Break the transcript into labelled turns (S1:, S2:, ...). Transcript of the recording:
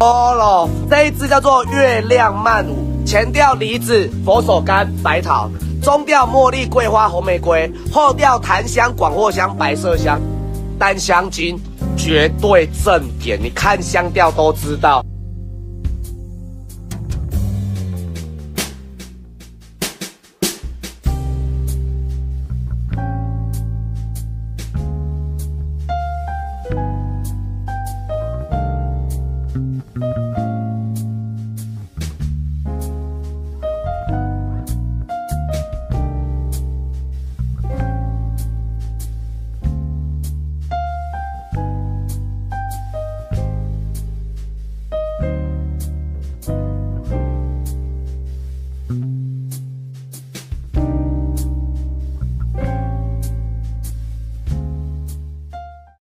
S1: 哦了，这一支叫做月亮曼舞，前调梨子、佛手柑、白桃，中调茉莉、桂花、红玫瑰，后调檀香、广藿香、白麝香，单香精，绝对正点，你看香调都知道。